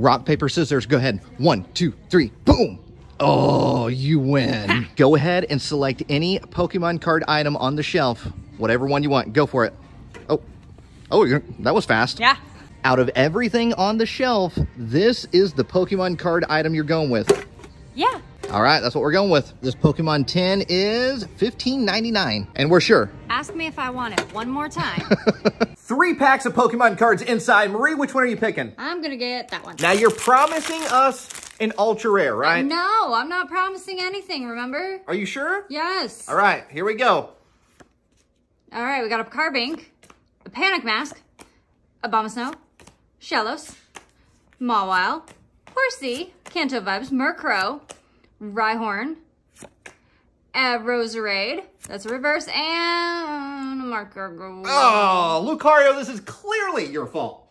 Rock, paper, scissors. Go ahead. One, two, three. Boom. Oh, you win. Go ahead and select any Pokemon card item on the shelf. Whatever one you want. Go for it. Oh, oh, that was fast. Yeah. Out of everything on the shelf, this is the Pokemon card item you're going with. Yeah. All right, that's what we're going with. This Pokemon tin is $15.99. And we're sure. Ask me if I want it one more time. Three packs of Pokemon cards inside. Marie, which one are you picking? I'm gonna get that one. Now you're promising us an ultra rare, right? No, I'm not promising anything, remember? Are you sure? Yes. All right, here we go. All right, we got a Carbink, a Panic Mask, Abomasnow, Shellos, Mawile, Horsea, Kanto Vibes, Murkrow, Rhyhorn, a Roserade, that's a reverse, and a Marker. Oh, Lucario, this is clearly your fault.